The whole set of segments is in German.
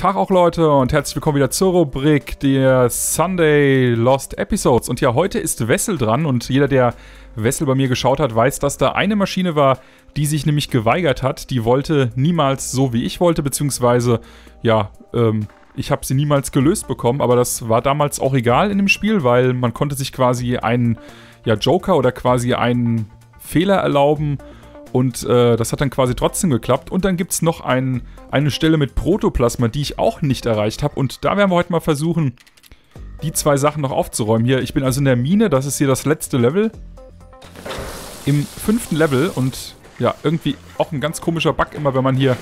Tag auch Leute und herzlich willkommen wieder zur Rubrik der Sunday Lost Episodes. Und ja, heute ist Wessel dran und jeder, der Wessel bei mir geschaut hat, weiß, dass da eine Maschine war, die sich nämlich geweigert hat. Die wollte niemals so, wie ich wollte, beziehungsweise, ja, ähm, ich habe sie niemals gelöst bekommen, aber das war damals auch egal in dem Spiel, weil man konnte sich quasi einen, ja, Joker oder quasi einen Fehler erlauben und äh, das hat dann quasi trotzdem geklappt. Und dann gibt es noch ein, eine Stelle mit Protoplasma, die ich auch nicht erreicht habe. Und da werden wir heute mal versuchen, die zwei Sachen noch aufzuräumen. Hier, ich bin also in der Mine, das ist hier das letzte Level. Im fünften Level und ja, irgendwie auch ein ganz komischer Bug immer, wenn man hier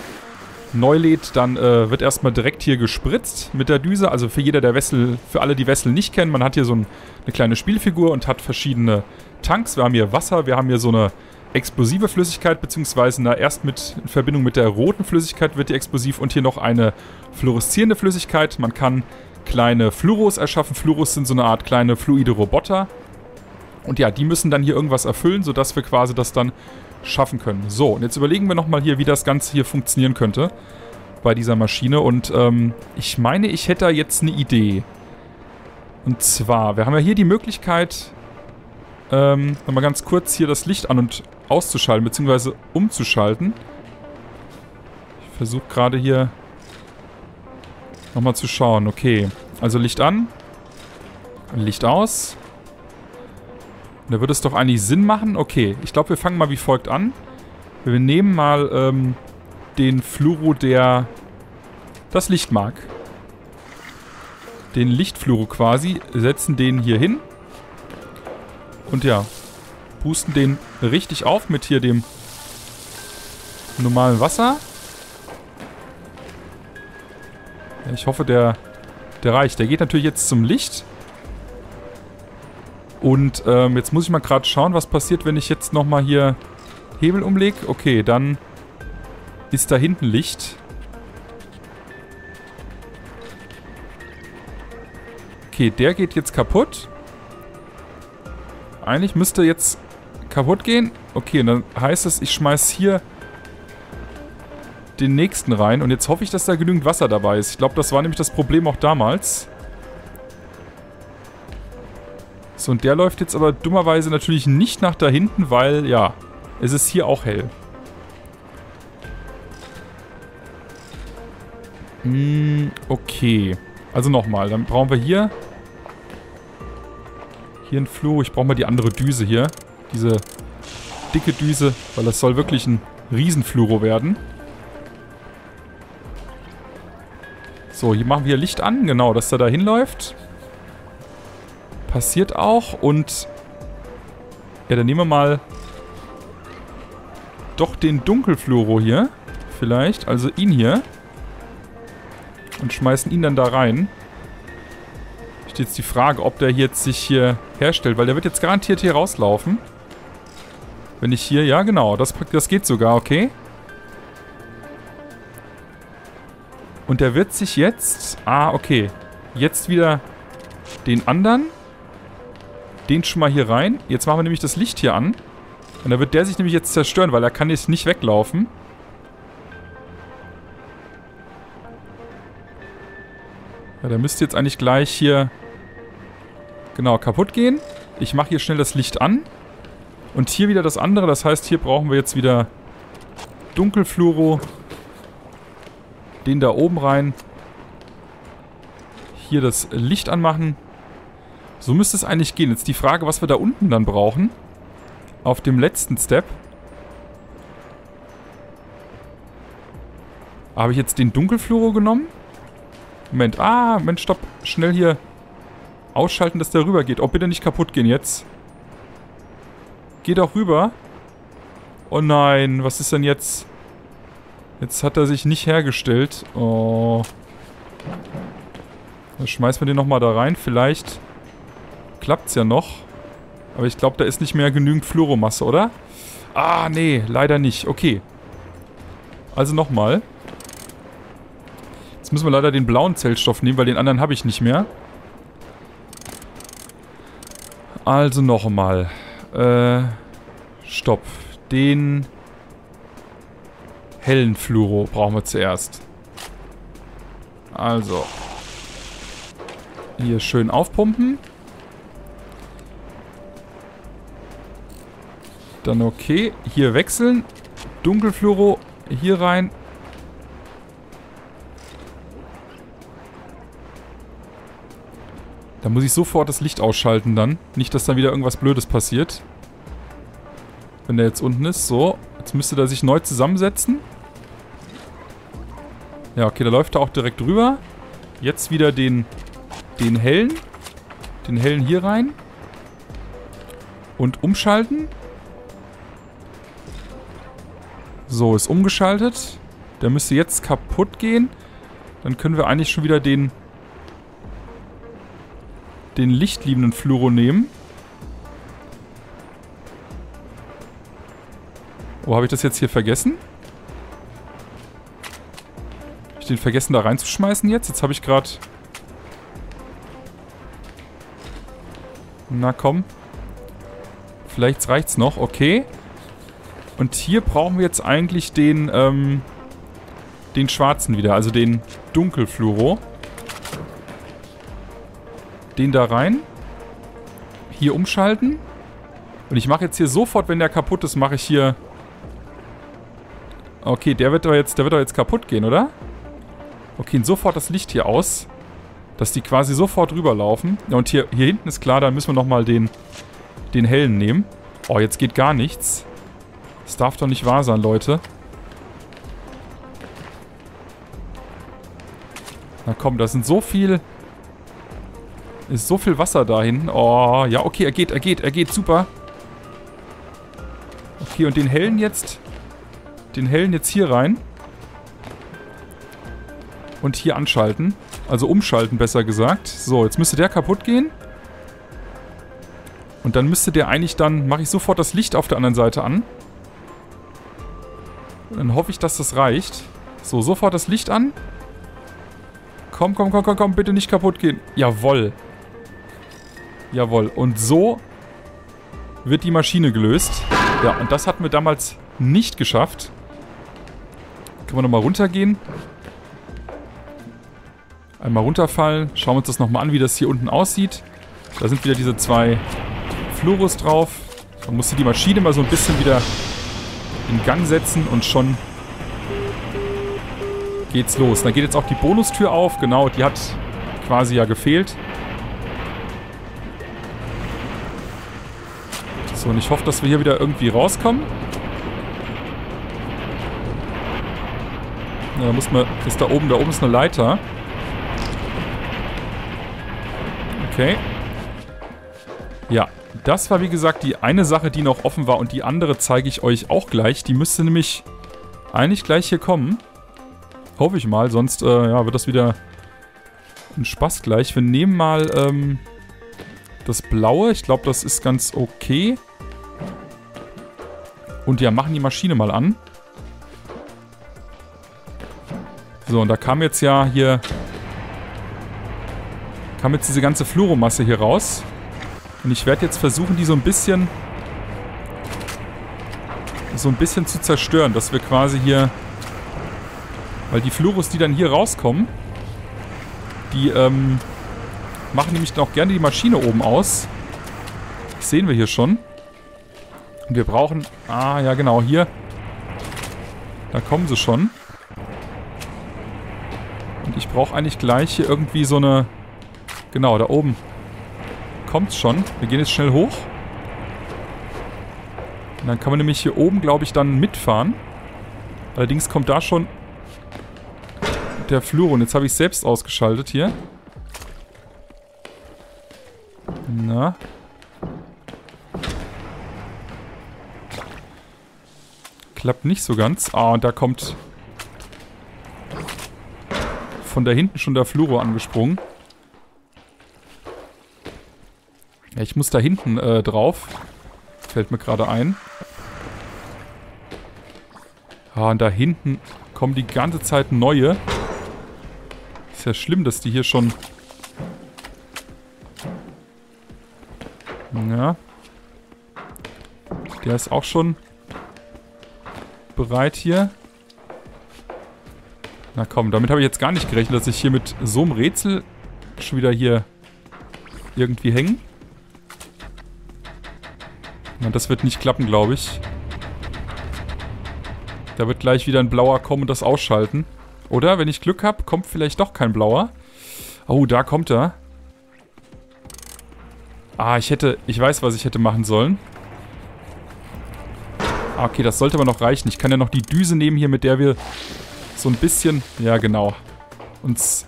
neu lädt, dann äh, wird erstmal direkt hier gespritzt mit der Düse. Also für jeder der Wessel, für alle, die Wessel nicht kennen, man hat hier so ein, eine kleine Spielfigur und hat verschiedene Tanks. Wir haben hier Wasser, wir haben hier so eine explosive Flüssigkeit, beziehungsweise na, erst mit in Verbindung mit der roten Flüssigkeit wird die explosiv und hier noch eine fluoreszierende Flüssigkeit. Man kann kleine Fluoros erschaffen. Fluoros sind so eine Art kleine fluide Roboter. Und ja, die müssen dann hier irgendwas erfüllen, sodass wir quasi das dann schaffen können. So, und jetzt überlegen wir nochmal hier, wie das Ganze hier funktionieren könnte bei dieser Maschine. Und ähm, ich meine, ich hätte da jetzt eine Idee. Und zwar, wir haben ja hier die Möglichkeit, ähm, nochmal ganz kurz hier das Licht an und auszuschalten, beziehungsweise umzuschalten. Ich versuche gerade hier nochmal zu schauen. Okay, also Licht an, Licht aus. Da würde es doch eigentlich Sinn machen. Okay, ich glaube, wir fangen mal wie folgt an. Wir nehmen mal ähm, den Fluoro, der das Licht mag. Den Lichtfluoro quasi, setzen den hier hin. Und ja, pusten den richtig auf mit hier dem normalen Wasser. Ich hoffe, der, der reicht. Der geht natürlich jetzt zum Licht. Und ähm, jetzt muss ich mal gerade schauen, was passiert, wenn ich jetzt nochmal hier Hebel umlege. Okay, dann ist da hinten Licht. Okay, der geht jetzt kaputt. Eigentlich müsste jetzt kaputt gehen. Okay, dann heißt es, ich schmeiß hier den nächsten rein. Und jetzt hoffe ich, dass da genügend Wasser dabei ist. Ich glaube, das war nämlich das Problem auch damals. So, und der läuft jetzt aber dummerweise natürlich nicht nach da hinten, weil, ja, es ist hier auch hell. Hm, okay. Also nochmal, dann brauchen wir hier hier ein Fluo. Ich brauche mal die andere Düse hier. Diese dicke Düse, weil das soll wirklich ein Riesenfluoro werden. So, hier machen wir Licht an. Genau, dass er da hinläuft. Passiert auch. Und ja, dann nehmen wir mal doch den Dunkelfluoro hier. Vielleicht. Also ihn hier. Und schmeißen ihn dann da rein jetzt die Frage, ob der jetzt sich hier herstellt, weil der wird jetzt garantiert hier rauslaufen. Wenn ich hier, ja genau, das, das geht sogar, okay. Und der wird sich jetzt, ah okay, jetzt wieder den anderen, den schon mal hier rein. Jetzt machen wir nämlich das Licht hier an. Und da wird der sich nämlich jetzt zerstören, weil er kann jetzt nicht weglaufen. Ja, der müsste jetzt eigentlich gleich hier Genau, kaputt gehen. Ich mache hier schnell das Licht an. Und hier wieder das andere. Das heißt, hier brauchen wir jetzt wieder Dunkelfluoro. Den da oben rein. Hier das Licht anmachen. So müsste es eigentlich gehen. Jetzt die Frage, was wir da unten dann brauchen. Auf dem letzten Step. Habe ich jetzt den Dunkelfluoro genommen? Moment. Ah, Mensch, stopp. Schnell hier Ausschalten, dass der rüber geht. Oh, bitte nicht kaputt gehen jetzt. Geht auch rüber. Oh nein, was ist denn jetzt? Jetzt hat er sich nicht hergestellt. Oh. Dann schmeißen wir den nochmal da rein. Vielleicht klappt's ja noch. Aber ich glaube, da ist nicht mehr genügend Fluoromasse, oder? Ah, nee, leider nicht. Okay. Also nochmal. Jetzt müssen wir leider den blauen Zellstoff nehmen, weil den anderen habe ich nicht mehr. Also nochmal. Äh, stopp. Den hellen Fluoro brauchen wir zuerst. Also. Hier schön aufpumpen. Dann okay. Hier wechseln. Dunkelfluoro hier rein. Da muss ich sofort das Licht ausschalten dann. Nicht, dass da wieder irgendwas Blödes passiert. Wenn der jetzt unten ist. So, jetzt müsste der sich neu zusammensetzen. Ja, okay, da läuft er auch direkt rüber. Jetzt wieder den, den hellen. Den hellen hier rein. Und umschalten. So, ist umgeschaltet. Der müsste jetzt kaputt gehen. Dann können wir eigentlich schon wieder den den lichtliebenden Fluoro nehmen. Oh, habe ich das jetzt hier vergessen? Habe ich den vergessen da reinzuschmeißen jetzt? Jetzt habe ich gerade... Na komm. Vielleicht reicht's noch. Okay. Und hier brauchen wir jetzt eigentlich den, ähm, den schwarzen wieder. Also den Dunkelfluoro. Den da rein. Hier umschalten. Und ich mache jetzt hier sofort, wenn der kaputt ist, mache ich hier... Okay, der wird doch jetzt, der wird doch jetzt kaputt gehen, oder? Okay, sofort das Licht hier aus. Dass die quasi sofort rüberlaufen. Und hier, hier hinten ist klar, da müssen wir nochmal den, den hellen nehmen. Oh, jetzt geht gar nichts. Das darf doch nicht wahr sein, Leute. Na komm, da sind so viel... Ist so viel Wasser da hinten. Oh, ja, okay, er geht, er geht, er geht, super. Okay, und den hellen jetzt... Den hellen jetzt hier rein. Und hier anschalten. Also umschalten, besser gesagt. So, jetzt müsste der kaputt gehen. Und dann müsste der eigentlich dann... Mache ich sofort das Licht auf der anderen Seite an. Dann hoffe ich, dass das reicht. So, sofort das Licht an. Komm, komm, komm, komm, komm, bitte nicht kaputt gehen. Jawoll. Jawohl. Und so wird die Maschine gelöst. Ja, und das hatten wir damals nicht geschafft. Können wir nochmal runtergehen. Einmal runterfallen. Schauen wir uns das nochmal an, wie das hier unten aussieht. Da sind wieder diese zwei Fluoros drauf. Man musste die Maschine mal so ein bisschen wieder in Gang setzen und schon geht's los. Da geht jetzt auch die Bonustür auf. Genau, die hat quasi ja gefehlt. So, und ich hoffe, dass wir hier wieder irgendwie rauskommen. Ja, da muss man... Ist da oben... Da oben ist eine Leiter. Okay. Ja, das war wie gesagt die eine Sache, die noch offen war und die andere zeige ich euch auch gleich. Die müsste nämlich eigentlich gleich hier kommen. Hoffe ich mal, sonst äh, ja, wird das wieder ein Spaß gleich. Wir nehmen mal ähm, das Blaue. Ich glaube, das ist ganz okay. Und ja, machen die Maschine mal an. So, und da kam jetzt ja hier... Kam jetzt diese ganze Fluoromasse hier raus. Und ich werde jetzt versuchen, die so ein bisschen... So ein bisschen zu zerstören, dass wir quasi hier... Weil die Fluoros, die dann hier rauskommen, die ähm, machen nämlich auch gerne die Maschine oben aus. Das sehen wir hier schon. Und wir brauchen... Ah, ja genau, hier. Da kommen sie schon. Und ich brauche eigentlich gleich hier irgendwie so eine... Genau, da oben kommt's schon. Wir gehen jetzt schnell hoch. Und dann kann man nämlich hier oben, glaube ich, dann mitfahren. Allerdings kommt da schon der Flur. Und jetzt habe ich selbst ausgeschaltet hier. Na, Klappt nicht so ganz. Ah, und da kommt von da hinten schon der Fluro angesprungen. Ja, ich muss da hinten äh, drauf. Fällt mir gerade ein. Ah, und da hinten kommen die ganze Zeit neue. Ist ja schlimm, dass die hier schon... Ja. Der ist auch schon bereit hier. Na komm, damit habe ich jetzt gar nicht gerechnet, dass ich hier mit so einem Rätsel schon wieder hier irgendwie hängen. Na, das wird nicht klappen, glaube ich. Da wird gleich wieder ein blauer kommen und das ausschalten. Oder, wenn ich Glück habe, kommt vielleicht doch kein blauer. Oh, da kommt er. Ah, ich hätte... Ich weiß, was ich hätte machen sollen. Ah, okay, das sollte aber noch reichen. Ich kann ja noch die Düse nehmen hier, mit der wir so ein bisschen... Ja, genau. Uns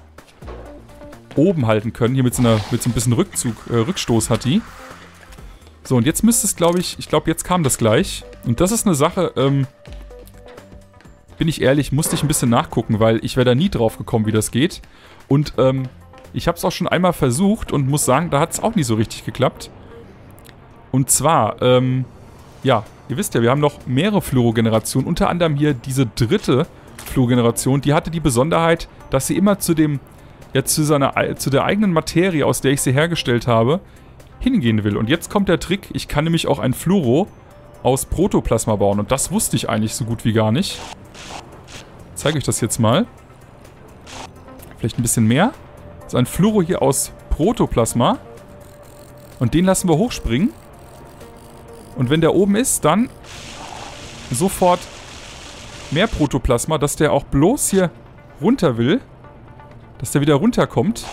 oben halten können. Hier mit so, einer, mit so ein bisschen Rückzug, äh, Rückstoß hat die. So, und jetzt müsste es, glaube ich... Ich glaube, jetzt kam das gleich. Und das ist eine Sache, ähm... Bin ich ehrlich, musste ich ein bisschen nachgucken, weil ich wäre da nie drauf gekommen, wie das geht. Und, ähm... Ich habe es auch schon einmal versucht und muss sagen, da hat es auch nie so richtig geklappt. Und zwar, ähm... Ja, ihr wisst ja, wir haben noch mehrere Fluorogenerationen. Unter anderem hier diese dritte Fluorogeneration. Die hatte die Besonderheit, dass sie immer zu dem... Ja, zu, seiner, zu der eigenen Materie, aus der ich sie hergestellt habe, hingehen will. Und jetzt kommt der Trick, ich kann nämlich auch ein Fluoro aus Protoplasma bauen. Und das wusste ich eigentlich so gut wie gar nicht. Ich zeige euch das jetzt mal. Vielleicht ein bisschen mehr. So ein Fluoro hier aus Protoplasma. Und den lassen wir hochspringen. Und wenn der oben ist, dann sofort mehr Protoplasma, dass der auch bloß hier runter will. Dass der wieder runterkommt.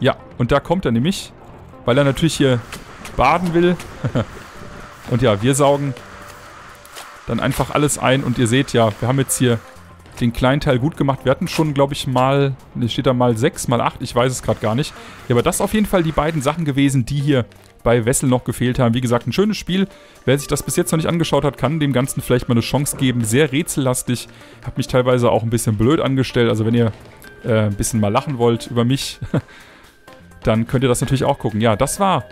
Ja, und da kommt er nämlich, weil er natürlich hier baden will. und ja, wir saugen dann einfach alles ein und ihr seht ja, wir haben jetzt hier den kleinen Teil gut gemacht. Wir hatten schon, glaube ich, mal, steht da mal 6, mal 8, ich weiß es gerade gar nicht. Ja, aber das auf jeden Fall die beiden Sachen gewesen, die hier bei Wessel noch gefehlt haben. Wie gesagt, ein schönes Spiel. Wer sich das bis jetzt noch nicht angeschaut hat, kann dem Ganzen vielleicht mal eine Chance geben. Sehr rätsellastig. Hab mich teilweise auch ein bisschen blöd angestellt. Also wenn ihr äh, ein bisschen mal lachen wollt über mich, dann könnt ihr das natürlich auch gucken. Ja, das war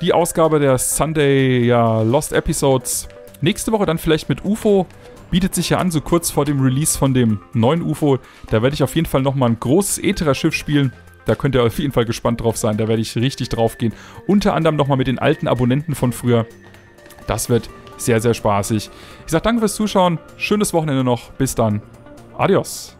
die Ausgabe der Sunday ja, Lost Episodes. Nächste Woche dann vielleicht mit UFO. Bietet sich ja an, so kurz vor dem Release von dem neuen UFO. Da werde ich auf jeden Fall nochmal ein großes Ätherer-Schiff spielen. Da könnt ihr auf jeden Fall gespannt drauf sein. Da werde ich richtig drauf gehen. Unter anderem nochmal mit den alten Abonnenten von früher. Das wird sehr, sehr spaßig. Ich sage danke fürs Zuschauen. Schönes Wochenende noch. Bis dann. Adios.